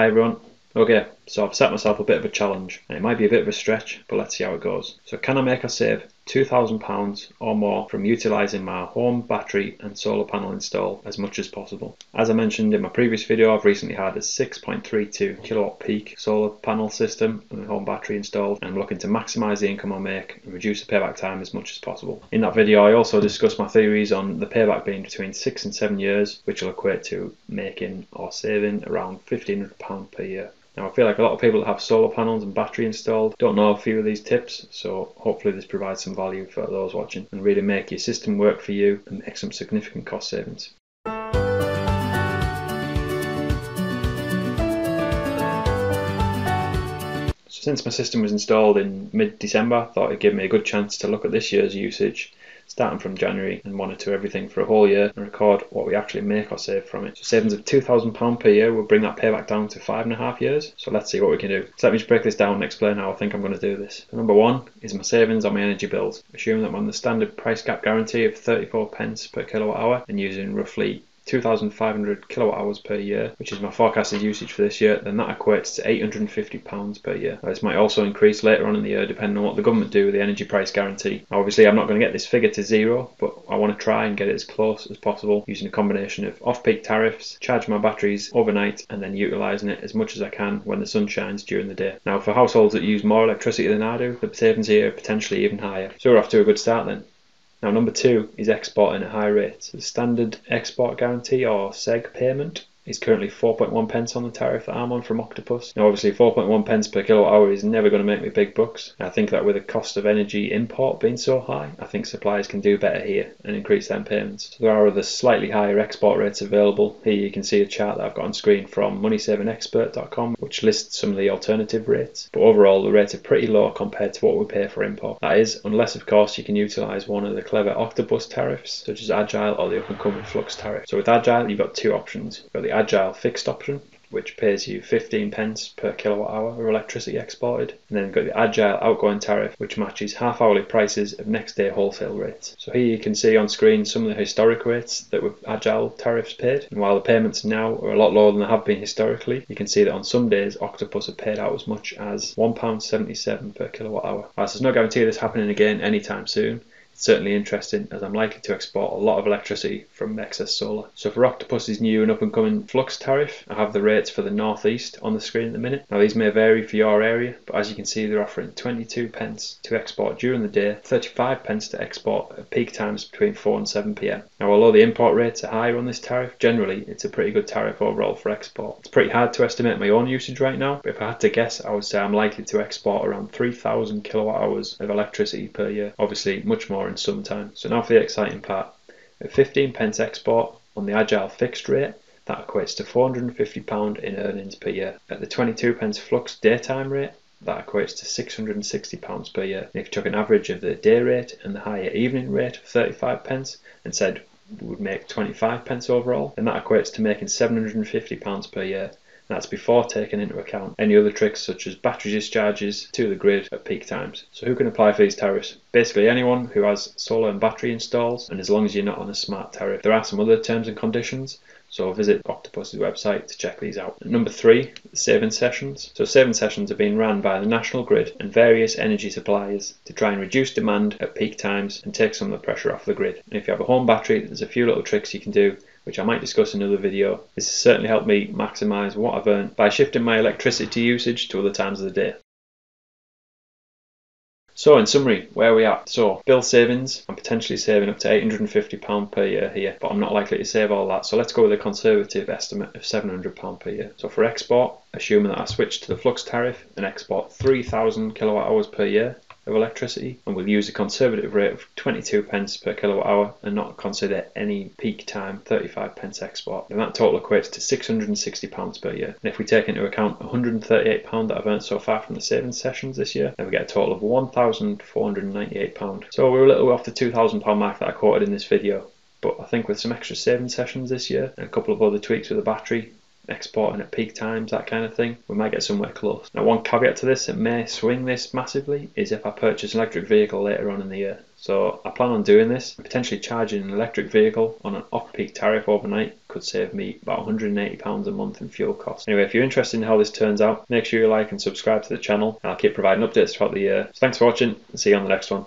Hi everyone. Okay, so I've set myself a bit of a challenge, and it might be a bit of a stretch, but let's see how it goes. So can I make a save £2,000 or more from utilising my home battery and solar panel install as much as possible? As I mentioned in my previous video, I've recently had a 6.32 kilowatt peak solar panel system and home battery installed, and I'm looking to maximise the income I make and reduce the payback time as much as possible. In that video, I also discussed my theories on the payback being between 6 and 7 years, which will equate to making or saving around £1,500 per year. Now I feel like a lot of people that have solar panels and battery installed don't know a few of these tips, so hopefully this provides some value for those watching and really make your system work for you and make some significant cost savings. So since my system was installed in mid-December, I thought it'd give me a good chance to look at this year's usage starting from January and monitor everything for a whole year and record what we actually make or save from it. So savings of £2,000 per year will bring that payback down to five and a half years. So let's see what we can do. So let me just break this down and explain how I think I'm going to do this. So number one is my savings on my energy bills. Assuming that I'm on the standard price cap guarantee of 34 pence per kilowatt hour and using roughly 2,500 kilowatt hours per year, which is my forecasted usage for this year, then that equates to £850 per year. Now, this might also increase later on in the year depending on what the government do with the energy price guarantee. Now, obviously, I'm not going to get this figure to zero, but I want to try and get it as close as possible using a combination of off peak tariffs, charge my batteries overnight, and then utilising it as much as I can when the sun shines during the day. Now, for households that use more electricity than I do, the savings here are potentially even higher. So we're off to a good start then. Now, number two is exporting at high rates. The standard export guarantee or SEG payment is currently 4.1 pence on the tariff that I'm on from Octopus. Now, obviously, 4.1 pence per kilowatt hour is never going to make me big bucks. I think that with the cost of energy import being so high, I think suppliers can do better here and increase their payments. There are other slightly higher export rates available. Here you can see a chart that I've got on screen from moneysavingexpert.com, which lists some of the alternative rates. But overall, the rates are pretty low compared to what we pay for import. That is, unless of course you can utilise one of the clever Octopus tariffs, such as Agile or the up and coming Flux tariff. So with Agile, you've got two options. You've got the Agile fixed option, which pays you 15 pence per kilowatt hour of electricity exported. And then you've got the Agile outgoing tariff, which matches half hourly prices of next day wholesale rates. So here you can see on screen some of the historic rates that were Agile tariffs paid. And while the payments now are a lot lower than they have been historically, you can see that on some days Octopus have paid out as much as £1.77 per kilowatt hour. Whilst there's no guarantee of this happening again anytime soon, certainly interesting as I'm likely to export a lot of electricity from excess solar. So for Octopus's new and up and coming flux tariff, I have the rates for the northeast on the screen at the minute. Now these may vary for your area, but as you can see they're offering 22 pence to export during the day, 35 pence to export at peak times between 4 and 7 pm. Now although the import rates are higher on this tariff, generally it's a pretty good tariff overall for export. It's pretty hard to estimate my own usage right now, but if I had to guess, I would say I'm likely to export around 3,000 kilowatt hours of electricity per year. Obviously much more in summertime. So now for the exciting part. At 15 pence export on the Agile fixed rate, that equates to £450 in earnings per year. At the 22 pence flux daytime rate, that equates to £660 per year. And if you took an average of the day rate and the higher evening rate of 35 pence and said we would make 25 pence overall, then that equates to making £750 per year. That's before taking into account any other tricks such as battery discharges to the grid at peak times. So who can apply for these tariffs? Basically anyone who has solar and battery installs and as long as you're not on a smart tariff. There are some other terms and conditions so visit Octopus's website to check these out. Number three, saving sessions. So saving sessions are being run by the national grid and various energy suppliers to try and reduce demand at peak times and take some of the pressure off the grid. And if you have a home battery, there's a few little tricks you can do which I might discuss in another video. This has certainly helped me maximise what I've earned by shifting my electricity usage to other times of the day. So in summary, where we at? So bill savings, I'm potentially saving up to £850 per year here, but I'm not likely to save all that. So let's go with a conservative estimate of £700 per year. So for export, assuming that I switch to the flux tariff and export 3,000 kilowatt hours per year, of electricity and we'll use a conservative rate of 22 pence per kilowatt hour and not consider any peak time 35 pence export. And that total equates to 660 pounds per year. And if we take into account 138 pound that I've earned so far from the savings sessions this year, then we get a total of 1,498 pound. So we're a little off the 2,000 pound mark that I quoted in this video. But I think with some extra saving sessions this year and a couple of other tweaks with the battery, exporting at peak times, that kind of thing, we might get somewhere close. Now, one caveat to this that may swing this massively is if I purchase an electric vehicle later on in the year. So I plan on doing this. Potentially charging an electric vehicle on an off-peak tariff overnight could save me about £180 a month in fuel costs. Anyway, if you're interested in how this turns out, make sure you like and subscribe to the channel. I'll keep providing updates throughout the year. So thanks for watching and see you on the next one.